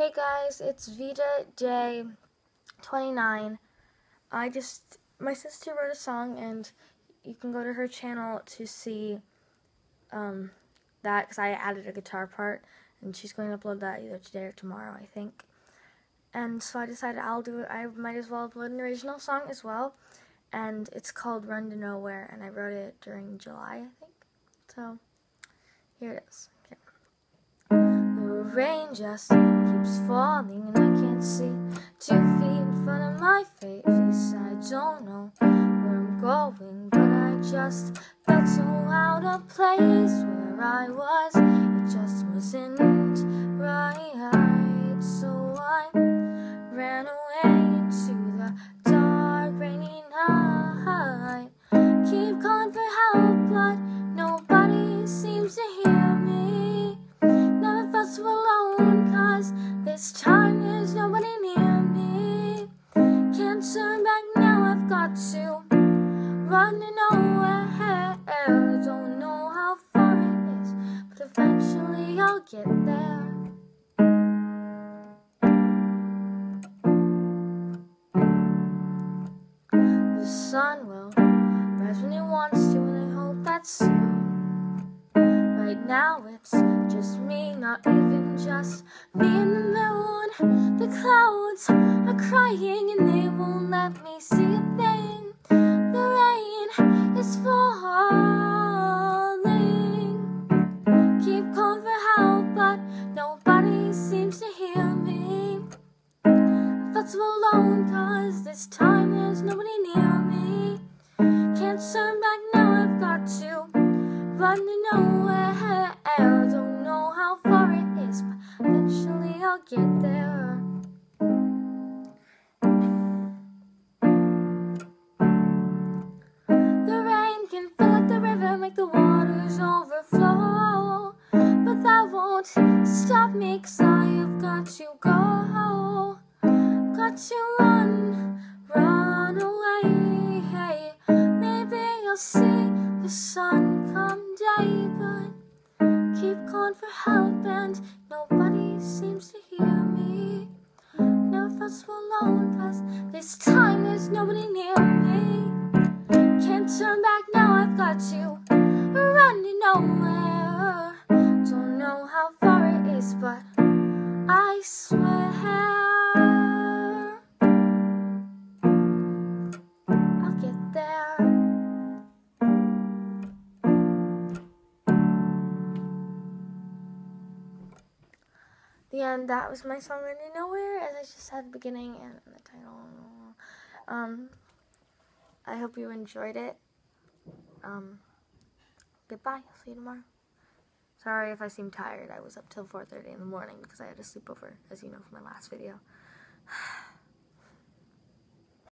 Hey guys, it's Veda Day 29. I just, my sister wrote a song and you can go to her channel to see um, that because I added a guitar part and she's going to upload that either today or tomorrow, I think. And so I decided I'll do it, I might as well upload an original song as well. And it's called Run to Nowhere and I wrote it during July, I think. So, here it is. The rain just keeps falling and I can't see two feet in front of my face. I don't know where I'm going, but I just felt so out of place where I was. It just wasn't get there. The sun will rise when it wants to, and I hope that's soon. Right now it's just me, not even just me in the moon. The clouds are crying and they won't let me see a thing. This time there's nobody near me. Can't turn back now, I've got to run to nowhere. Don't know how far it is, but eventually I'll get there. The rain can fill up the river, make the waters overflow. But that won't stop me, cause I have got to go. The sun come day, but keep calling for help and nobody seems to hear me. Never felt so alone, cause this time there's nobody near me. Can't turn back now, I've got to The end, that was my song Run to Nowhere, as I just said the beginning and the title. Um, I hope you enjoyed it. Um, goodbye. I'll see you tomorrow. Sorry if I seem tired. I was up till 4.30 in the morning because I had a sleepover, as you know from my last video.